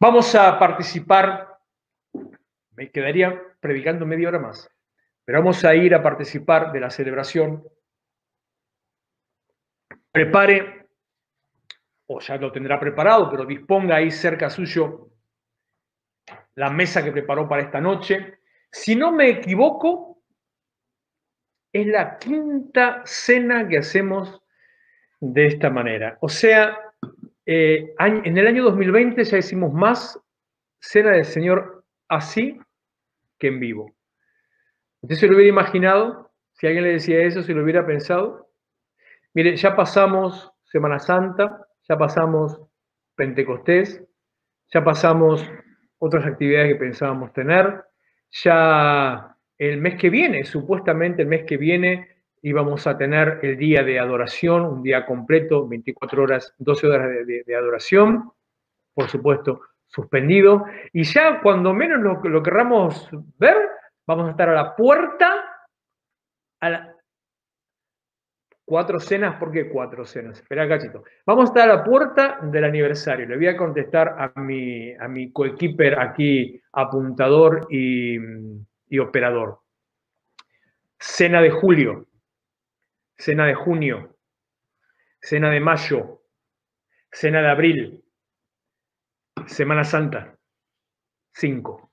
Vamos a participar, me quedaría predicando media hora más, pero vamos a ir a participar de la celebración. Prepare, o ya lo tendrá preparado, pero disponga ahí cerca suyo la mesa que preparó para esta noche. Si no me equivoco, es la quinta cena que hacemos de esta manera. O sea, eh, en el año 2020 ya hicimos más cena del Señor así que en vivo. Usted se lo hubiera imaginado, si alguien le decía eso, si lo hubiera pensado. Mire, ya pasamos Semana Santa, ya pasamos Pentecostés, ya pasamos otras actividades que pensábamos tener, ya el mes que viene, supuestamente el mes que viene, íbamos a tener el día de adoración, un día completo, 24 horas, 12 horas de, adoración, por supuesto, suspendido. Y ya cuando menos lo, lo querramos ver, vamos a estar a la puerta, a Cuatro cenas, ¿por qué cuatro cenas? Espera, cachito. Vamos a estar a la puerta del aniversario. Le voy a contestar a mi, a mi coequiper aquí, apuntador y operador. Cena de julio, cena de junio, cena de mayo, cena de abril, Semana Santa, cinco.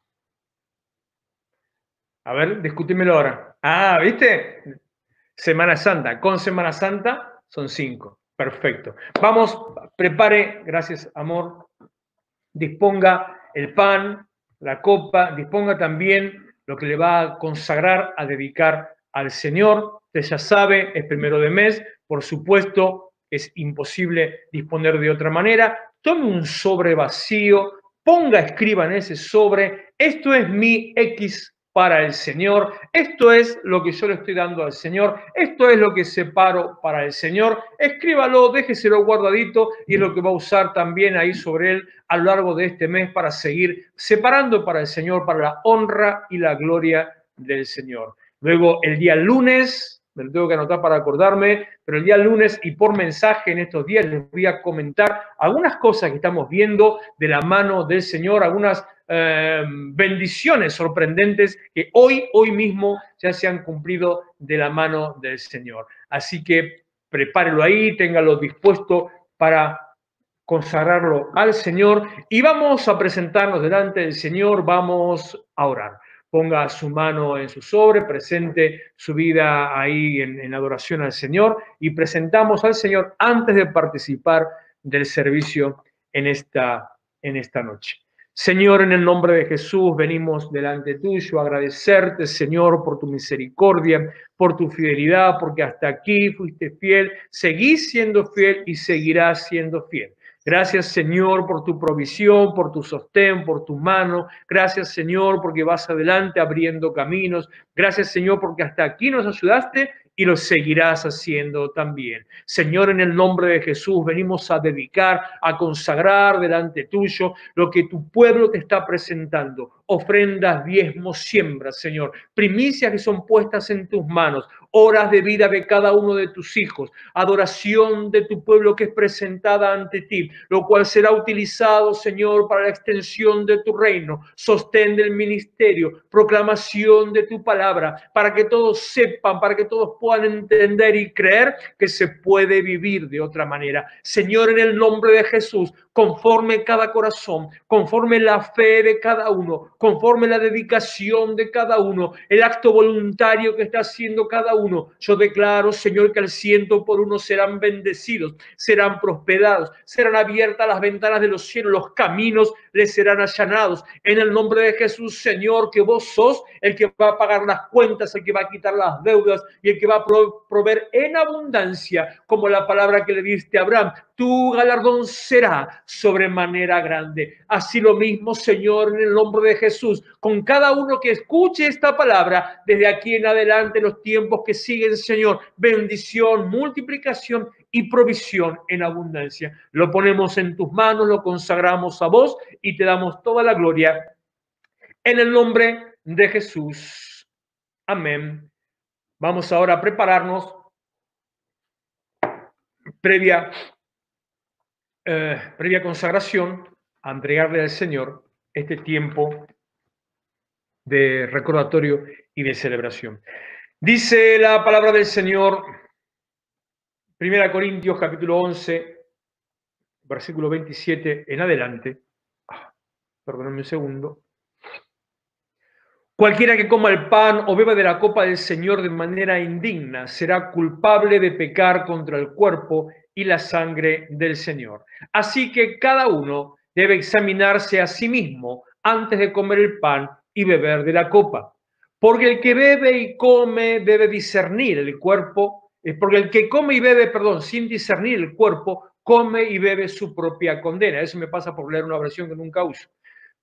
A ver, discutímelo ahora. Ah, ¿viste? Semana Santa, con Semana Santa son cinco. Perfecto. Vamos, prepare, gracias amor, disponga el pan, la copa, disponga también lo que le va a consagrar, a dedicar al Señor. Usted ya sabe, es primero de mes, por supuesto, es imposible disponer de otra manera. Tome un sobre vacío, ponga, escriba en ese sobre, esto es mi X para el Señor, esto es lo que yo le estoy dando al Señor, esto es lo que separo para el Señor, escríbalo, déjeselo guardadito y es lo que va a usar también ahí sobre él a lo largo de este mes para seguir separando para el Señor, para la honra y la gloria del Señor. Luego el día lunes, me lo tengo que anotar para acordarme, pero el día lunes y por mensaje en estos días les voy a comentar algunas cosas que estamos viendo de la mano del Señor, algunas eh, bendiciones sorprendentes que hoy, hoy mismo ya se han cumplido de la mano del Señor. Así que prepárelo ahí, téngalo dispuesto para consagrarlo al Señor y vamos a presentarnos delante del Señor, vamos a orar ponga su mano en su sobre, presente su vida ahí en, adoración al Señor y presentamos al Señor antes de participar del servicio en esta, en esta noche. Señor, en el nombre de Jesús venimos delante tuyo a agradecerte, Señor, por tu misericordia, por tu fidelidad, porque hasta aquí fuiste fiel, seguís siendo fiel y seguirás siendo fiel. Gracias Señor por tu provisión, por tu sostén, por tu mano. Gracias Señor porque vas adelante abriendo caminos. Gracias Señor porque hasta aquí nos ayudaste y lo seguirás haciendo también. Señor, en el nombre de Jesús venimos a dedicar, a consagrar delante tuyo lo que tu pueblo te está presentando. Ofrendas, diezmos, siembras, Señor. Primicias que son puestas en tus manos horas de vida de cada uno de tus hijos, adoración de tu pueblo que es presentada ante ti, lo cual será utilizado, Señor, para la extensión de tu reino, sostén del ministerio, proclamación de tu palabra, para que todos sepan, para que todos puedan entender y creer que se puede vivir de otra manera. Señor, en el nombre de Jesús, conforme cada corazón, conforme la fe de cada uno, conforme la dedicación de cada uno, el acto voluntario que está haciendo cada uno. Yo declaro, Señor, que al ciento por uno serán bendecidos, serán prosperados, serán abiertas las ventanas de los cielos, los caminos les serán allanados. En el nombre de Jesús, Señor, que vos sos el que va a pagar las cuentas, el que va a quitar las deudas y el que va a proveer en abundancia, como la palabra que le diste a Abraham tu galardón será sobremanera grande. Así lo mismo, Señor, en el nombre de Jesús, con cada uno que escuche esta palabra, desde aquí en adelante, los tiempos que siguen, Señor, bendición, multiplicación y provisión en abundancia. Lo ponemos en tus manos, lo consagramos a vos y te damos toda la gloria en el nombre de Jesús. Amén. Vamos ahora a prepararnos previa eh, previa consagración, a entregarle al Señor este tiempo de recordatorio y de celebración. Dice la palabra del Señor, 1 Corintios capítulo 11, versículo 27 en adelante. Ah, perdóname un segundo. Cualquiera que coma el pan o beba de la copa del Señor de manera indigna será culpable de pecar contra el cuerpo y la sangre del Señor. Así que cada uno debe examinarse a sí mismo antes de comer el pan y beber de la copa. Porque el que bebe y come debe discernir el cuerpo, eh, porque el que come y bebe, perdón, sin discernir el cuerpo, come y bebe su propia condena. Eso me pasa por leer una versión que nunca uso.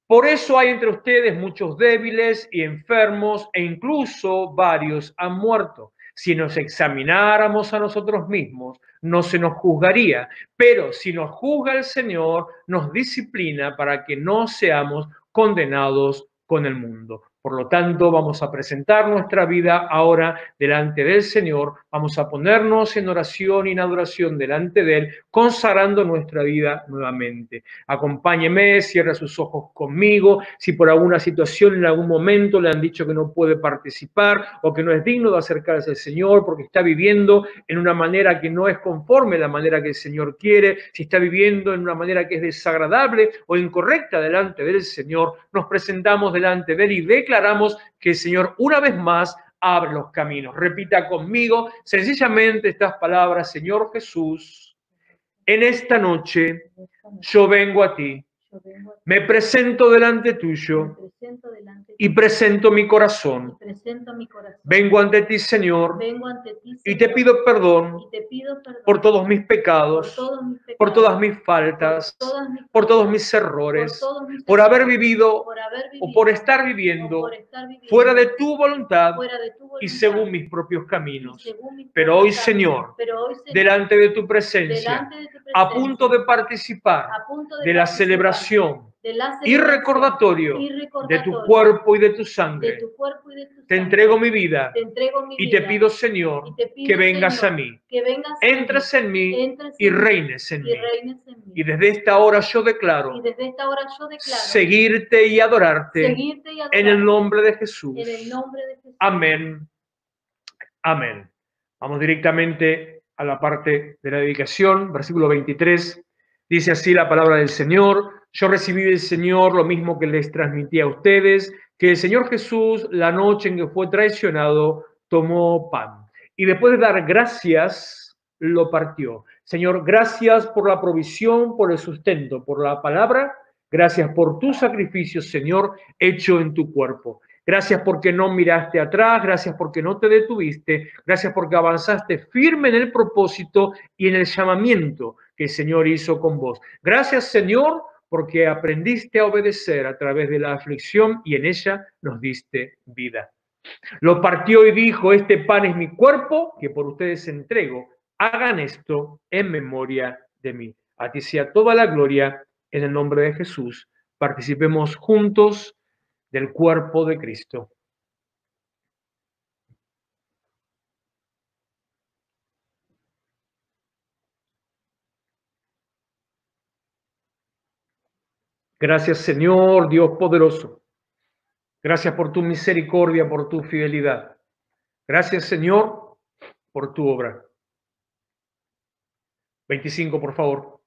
Por eso hay entre ustedes muchos débiles y enfermos e incluso varios han muerto. Si nos examináramos a nosotros mismos, no se nos juzgaría, pero si nos juzga el Señor, nos disciplina para que no seamos condenados con el mundo. Por lo tanto, vamos a presentar nuestra vida ahora delante del Señor, vamos a ponernos en oración y en adoración delante de Él, consagrando nuestra vida nuevamente. Acompáñeme, cierra sus ojos conmigo. Si por alguna situación en algún momento le han dicho que no puede participar o que no es digno de acercarse al Señor porque está viviendo en una manera que no es conforme a la manera que el Señor quiere, si está viviendo en una manera que es desagradable o incorrecta delante del Señor, nos presentamos delante de Él y declaramos declaramos que el Señor una vez más abre los caminos. Repita conmigo sencillamente estas palabras, Señor Jesús, en esta noche yo vengo a ti me presento delante tuyo y presento mi corazón. Vengo ante ti, Señor, y te pido perdón por todos mis pecados, por todas mis faltas, por todos mis errores, por haber vivido o por estar viviendo fuera de tu voluntad y según mis propios caminos. Pero hoy, Señor, delante de tu presencia, a punto de participar de la celebración y recordatorio de tu cuerpo y de tu sangre. Te entrego mi vida y te pido, Señor, que vengas a mí. Entres en mí y reines en mí. Y desde esta hora yo declaro seguirte y adorarte en el nombre de Jesús. Amén. Amén. Vamos directamente a la parte de la dedicación, versículo 23. Dice así la palabra del Señor. Yo recibí del Señor lo mismo que les transmití a ustedes, que el Señor Jesús, la noche en que fue traicionado, tomó pan. Y después de dar gracias, lo partió. Señor, gracias por la provisión, por el sustento, por la palabra. Gracias por tu sacrificio, Señor, hecho en tu cuerpo. Gracias porque no miraste atrás, gracias porque no te detuviste, gracias porque avanzaste firme en el propósito y en el llamamiento que el Señor hizo con vos. Gracias, Señor, porque aprendiste a obedecer a través de la aflicción y en ella nos diste vida. Lo partió y dijo, este pan es mi cuerpo que por ustedes entrego. Hagan esto en memoria de mí. A ti sea toda la gloria en el nombre de Jesús. Participemos juntos del cuerpo de Cristo. Gracias Señor, Dios poderoso. Gracias por tu misericordia, por tu fidelidad. Gracias Señor por tu obra. 25, por favor.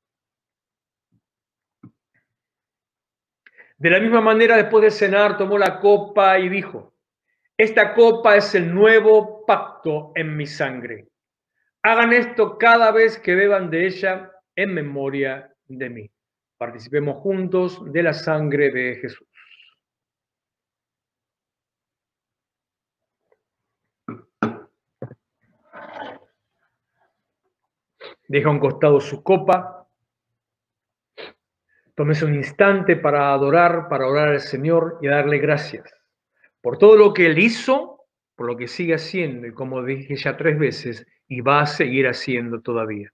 De la misma manera, después de cenar, tomó la copa y dijo, esta copa es el nuevo pacto en mi sangre. Hagan esto cada vez que beban de ella en memoria de mí. Participemos juntos de la sangre de Jesús. Deja a un costado su copa. Tómese un instante para adorar, para orar al Señor y darle gracias por todo lo que Él hizo, por lo que sigue haciendo y como dije ya tres veces, y va a seguir haciendo todavía.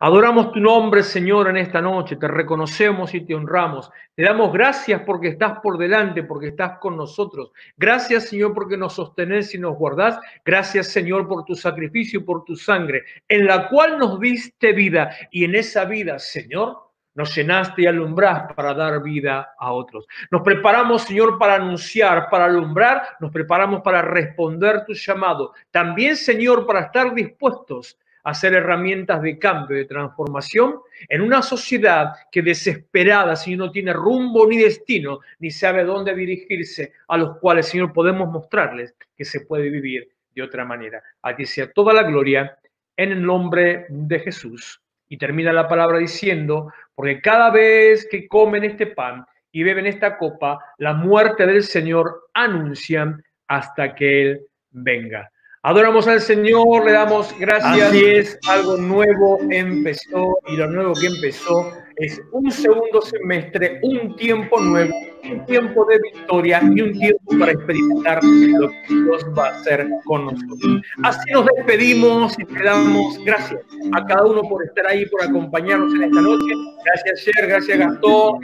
Adoramos tu nombre, Señor, en esta noche. Te reconocemos y te honramos. Te damos gracias porque estás por delante, porque estás con nosotros. Gracias, Señor, porque nos sostenés y nos guardás. Gracias, Señor, por tu sacrificio y por tu sangre, en la cual nos diste vida. Y en esa vida, Señor, nos llenaste y alumbrás para dar vida a otros. Nos preparamos, Señor, para anunciar, para alumbrar, nos preparamos para responder tu llamado. También, Señor, para estar dispuestos a ser herramientas de cambio, de transformación en una sociedad que desesperada, Señor, no tiene rumbo ni destino, ni sabe dónde dirigirse, a los cuales, Señor, podemos mostrarles que se puede vivir de otra manera. A ti sea toda la gloria en el nombre de Jesús. Y termina la palabra diciendo, porque cada vez que comen este pan y beben esta copa, la muerte del Señor anuncian hasta que Él venga. Adoramos al Señor, le damos gracias. Así es, algo nuevo empezó y lo nuevo que empezó es un segundo semestre, un tiempo nuevo, un tiempo de victoria y un tiempo para experimentar lo que Dios va a hacer con nosotros. Así nos despedimos y te damos gracias a cada uno por estar ahí, por acompañarnos en esta noche. Gracias, Cher, gracias, Gastón,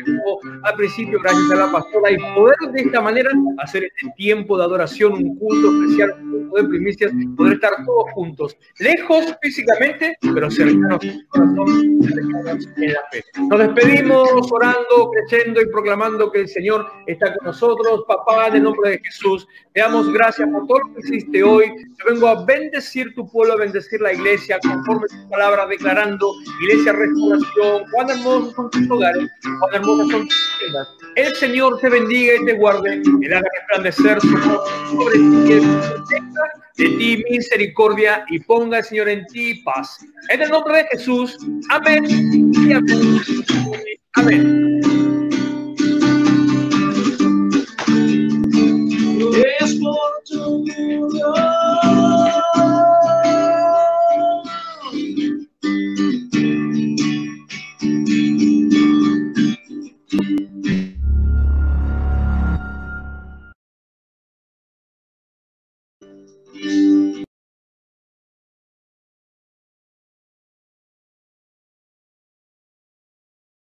al principio, gracias a la pastora y poder de esta manera hacer este tiempo de adoración, un culto especial, un culto de primicias, poder estar todos juntos, lejos físicamente, pero cercanos en corazón, cercanos en la fe. Nos despedimos orando, creyendo y proclamando que el Señor está con nosotros. Papá, en el nombre de Jesús, te damos gracias por todo lo que hiciste hoy. Yo vengo a bendecir tu pueblo, a bendecir la iglesia, conforme tu palabra, declarando iglesia restauración. Cuán hermosos son tus hogares, cuán hermosas son tus tiendas. El Señor te bendiga y te guarde, y haga resplandecer su sobre ti de ti misericordia y ponga, Señor, en ti paz. En el nombre de Jesús. Amén. Amén. Amén.